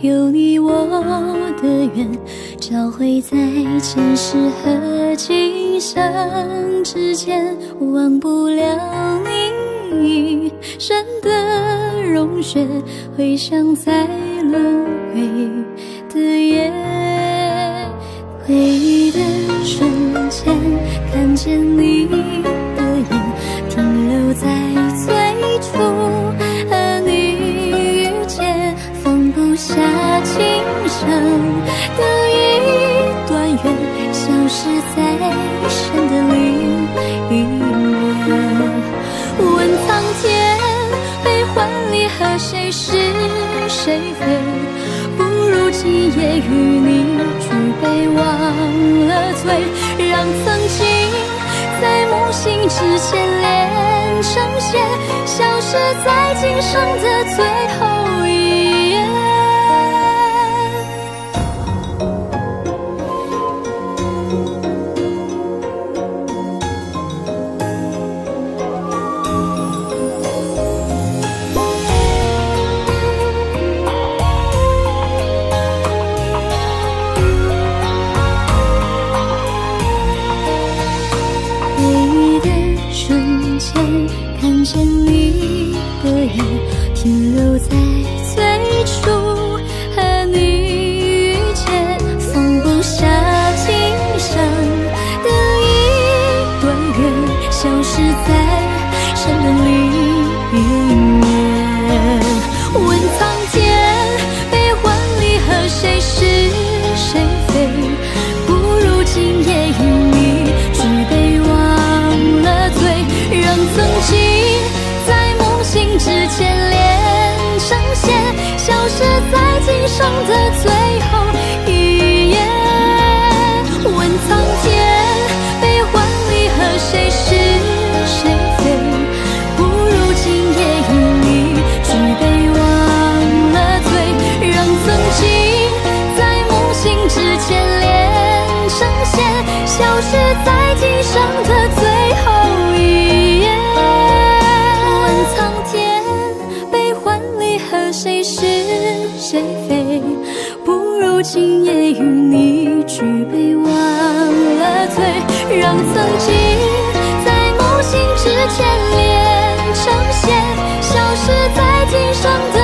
有你我的缘，交汇在前世和今生之间，忘不了你一身的融雪，回响在轮回的夜。回忆的瞬间，看见你放不下今生的一段缘，消失在神的另一面。问苍天，悲欢离合，谁是谁非？不如今夜与你举杯忘了醉，让曾经在梦醒之前连成线，消失在今生的最后在今生的最后一页。问苍天，悲欢离合，谁是谁非？不如今夜与你举杯忘了醉，让曾经在梦醒之前连成线，消失在今生的谁是谁非？不如今夜与你举杯忘了醉，让曾经在梦醒之前连成线，消失在今生的